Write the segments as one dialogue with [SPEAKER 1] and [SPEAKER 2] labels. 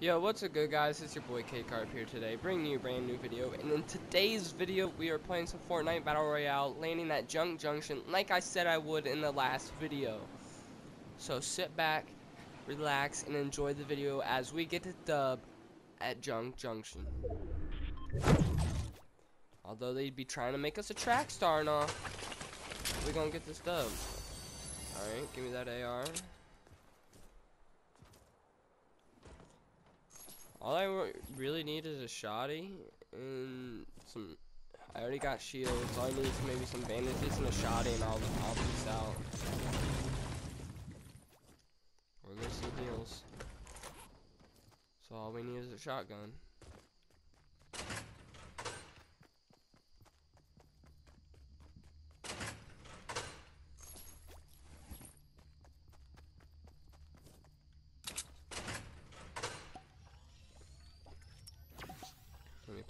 [SPEAKER 1] Yo, what's up good guys? It's your boy K-Carp here today, bringing you a brand new video. And in today's video, we are playing some Fortnite Battle Royale, landing at Junk Junction, like I said I would in the last video. So sit back, relax, and enjoy the video as we get to dub at Junk Junction. Although they'd be trying to make us a track star and all, we're gonna get this dub. Alright, give me that AR. All I really need is a shoddy and some. I already got shields. All I need is maybe some bandages and a shoddy, and I'll I'll peace out. We're gonna see deals. So all we need is a shotgun.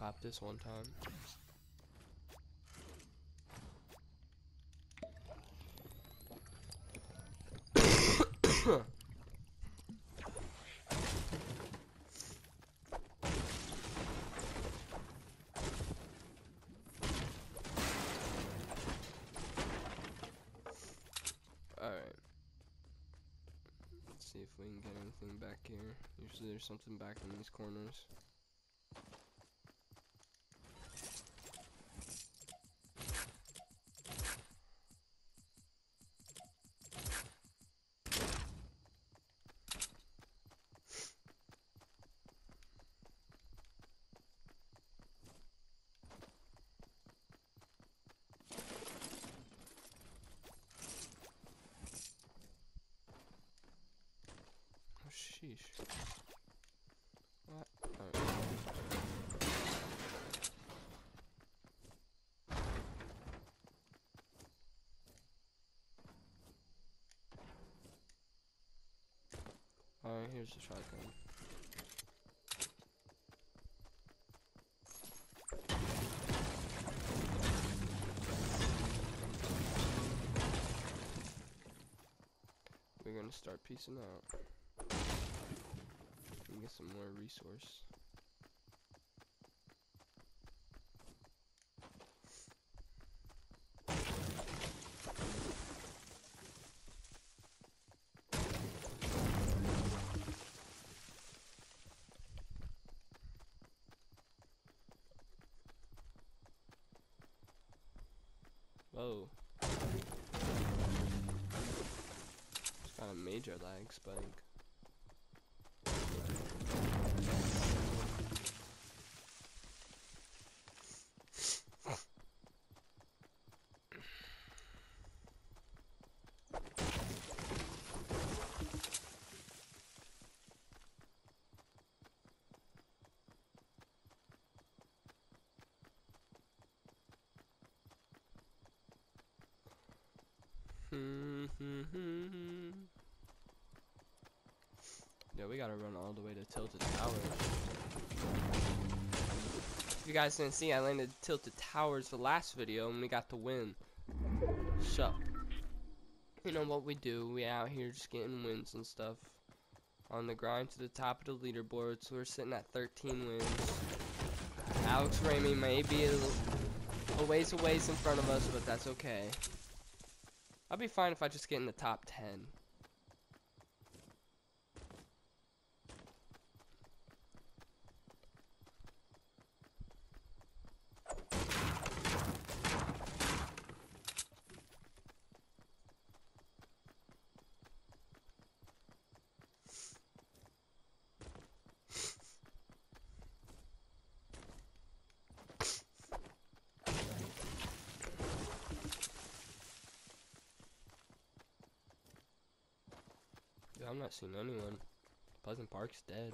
[SPEAKER 1] Pop this one time. Alright. Let's see if we can get anything back here. Usually there's something back in these corners. Oh, Alright. Alright, here's the shotgun. We're gonna start piecing out some more resource. Whoa. It's got a major lag spike. Mm-hmm. Yeah, we gotta run all the way to Tilted Towers. If you guys didn't see, I landed Tilted Towers the last video and we got the win. So, you know what we do, we out here just getting wins and stuff. On the grind to the top of the leaderboard, so we're sitting at 13 wins. Alex Ramey may be a, a ways away in front of us, but that's okay. I'll be fine if I just get in the top 10. Yeah, I'm not seeing anyone. Pleasant Park's dead.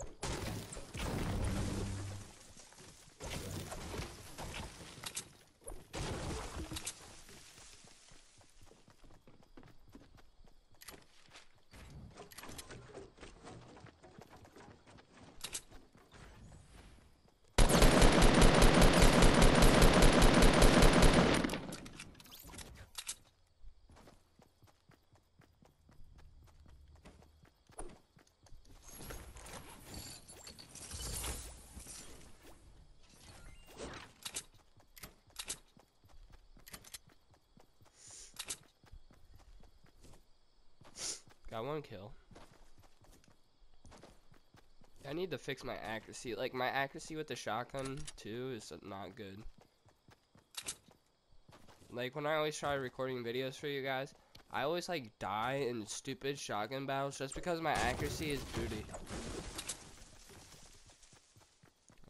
[SPEAKER 1] One kill. I need to fix my accuracy. Like, my accuracy with the shotgun, too, is not good. Like, when I always try recording videos for you guys, I always, like, die in stupid shotgun battles just because my accuracy is booty.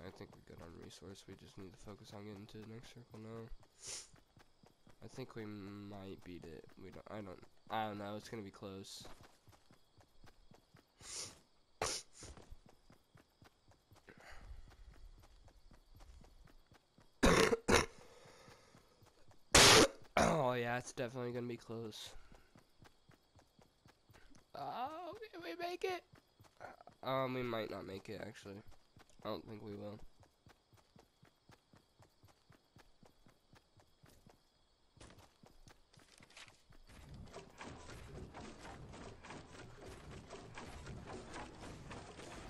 [SPEAKER 1] I think we're good on resource. We just need to focus on getting to the next circle now. I think we might beat it. We don't. I don't. I don't know. It's gonna be close. Oh yeah, it's definitely gonna be close. Oh, can we make it? Um, we might not make it actually. I don't think we will.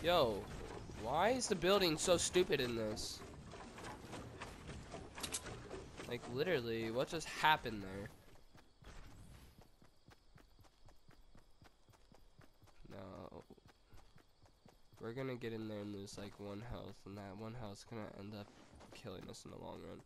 [SPEAKER 1] Yo, why is the building so stupid in this? Like, literally, what just happened there? No. We're gonna get in there and lose like one health, and that one health's gonna end up killing us in the long run.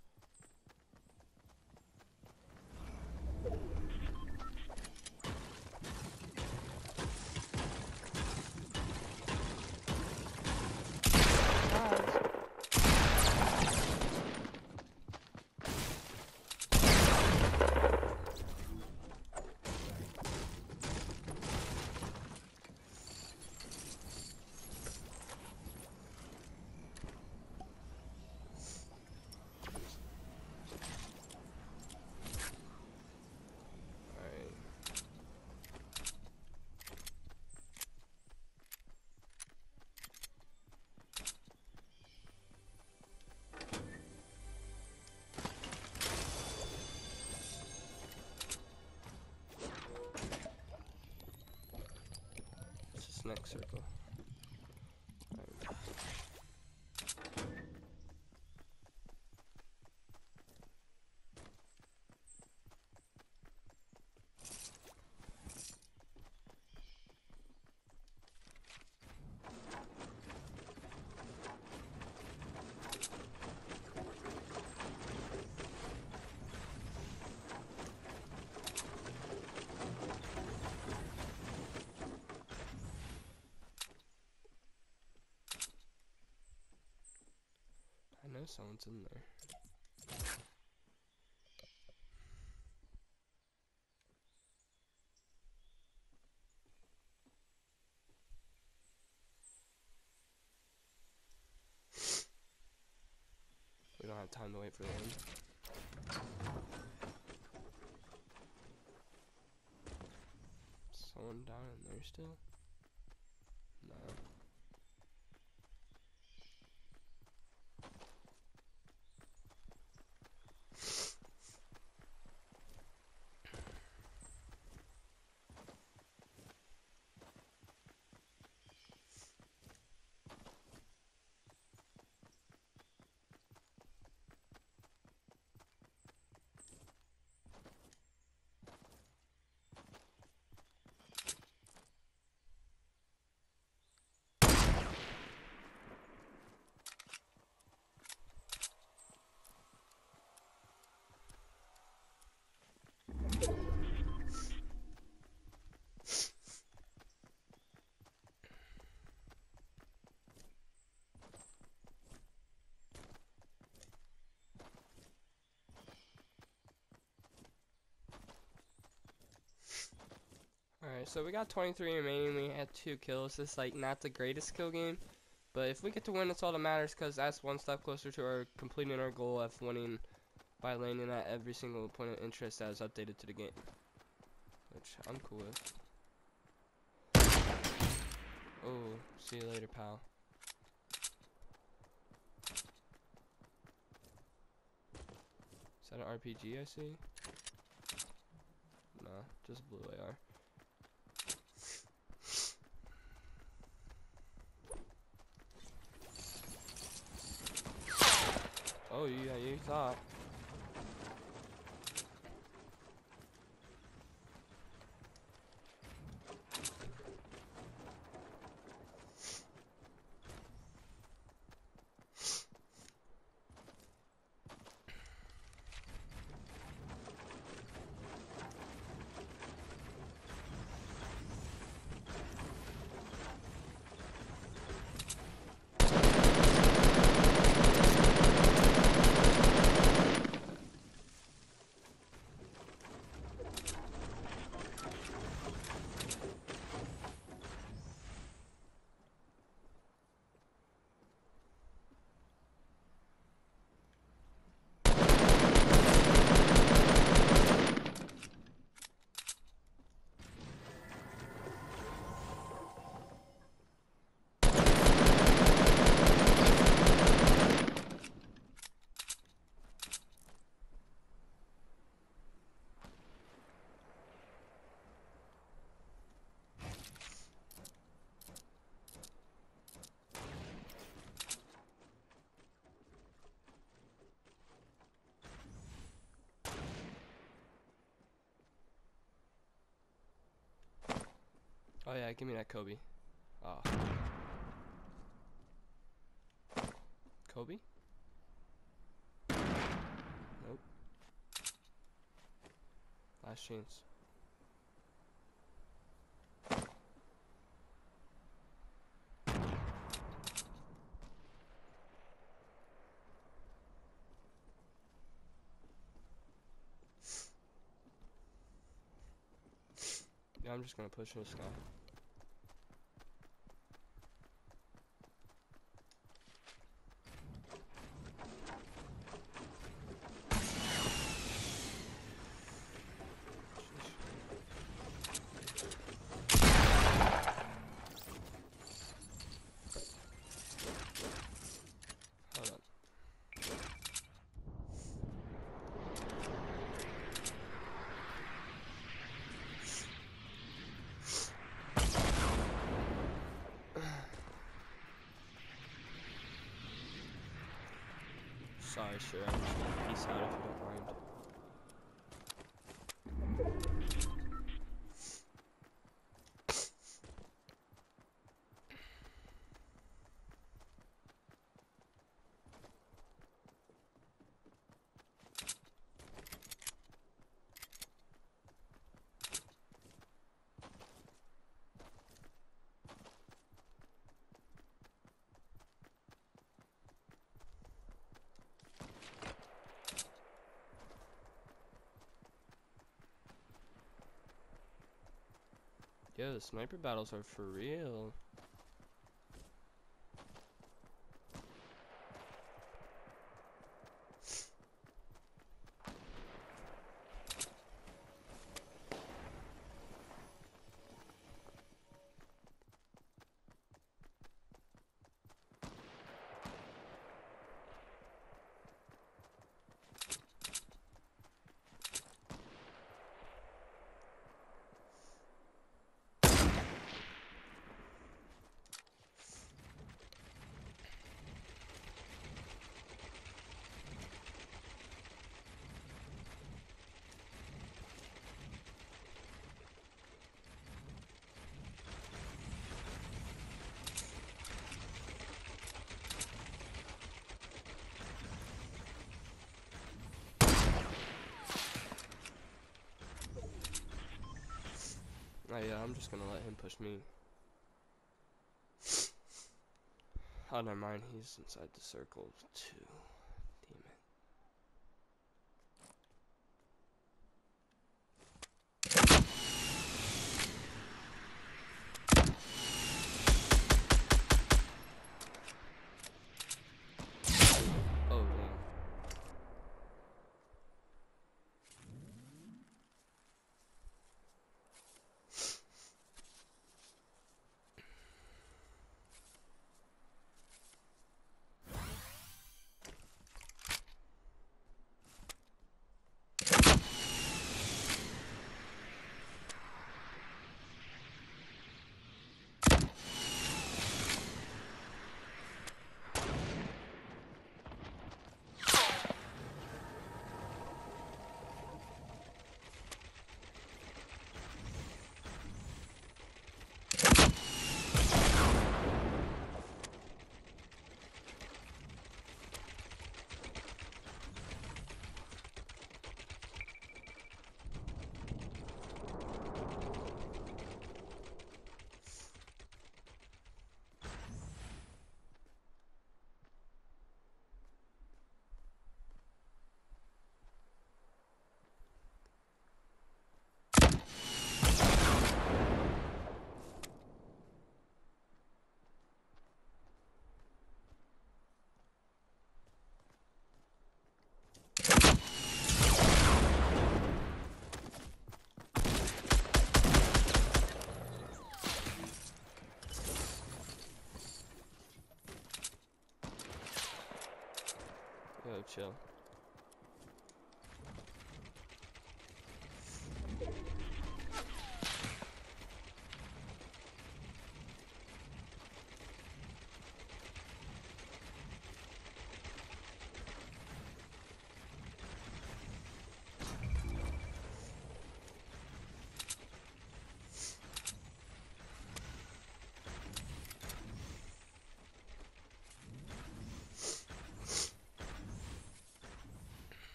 [SPEAKER 1] Next circle. Know someone's in there. We don't have time to wait for them. Someone down in there still? No. Alright, so we got 23 remaining. We had two kills. This like not the greatest kill game, but if we get to win, that's all that matters. Cause that's one step closer to our completing our goal of winning by landing at every single point of interest that is updated to the game, which I'm cool with. Oh, see you later, pal. Is that an RPG I see? Nah, just blue AR. Oh yeah, you thought. yeah, Give me that Kobe. Oh. Kobe? Nope. Last chance. I'm just gonna push this guy. Hold up. Sorry, gonna peace out Yo, the sniper battles are for real. Oh yeah, I'm just gonna let him push me. Oh, never mind. He's inside the circle too.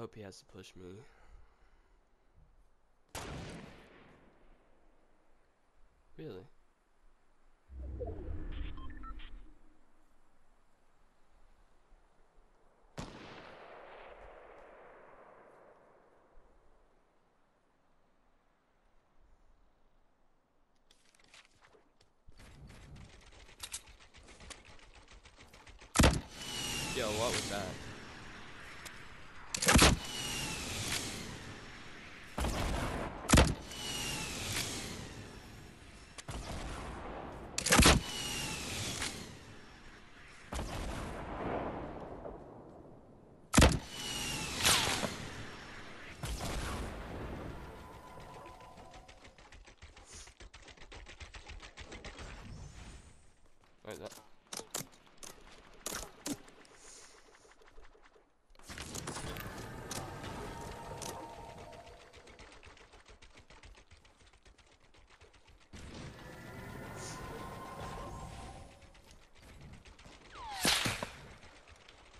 [SPEAKER 1] Hope he has to push me. Really? Yo, what was that? Wait, that.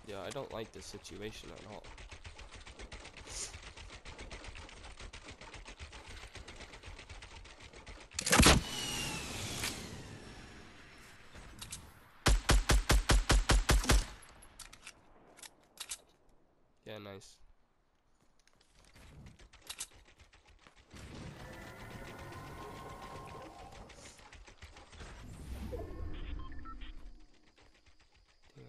[SPEAKER 1] Yeah, I don't like this situation at all. Yeah, nice. Damn.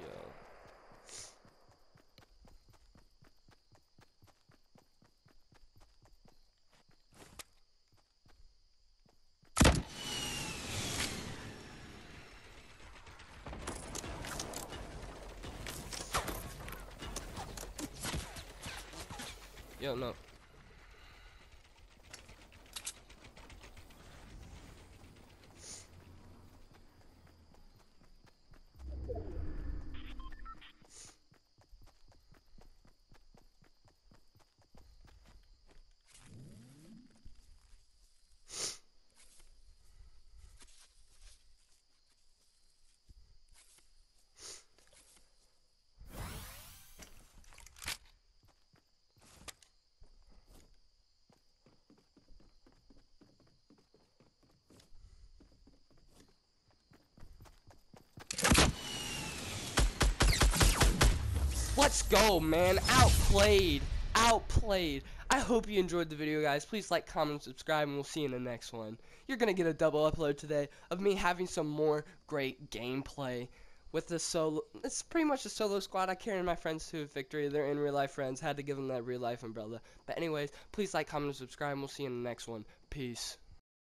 [SPEAKER 1] Yo. Yo, no. Let's go, man. Outplayed. Outplayed. I hope you enjoyed the video, guys. Please like, comment, subscribe, and we'll see you in the next one. You're going to get a double upload today of me having some more great gameplay with the solo. It's pretty much a solo squad. I carried my friends to victory. They're in real life friends. Had to give them that real life umbrella. But anyways, please like, comment, and subscribe, and we'll see you in the next one. Peace.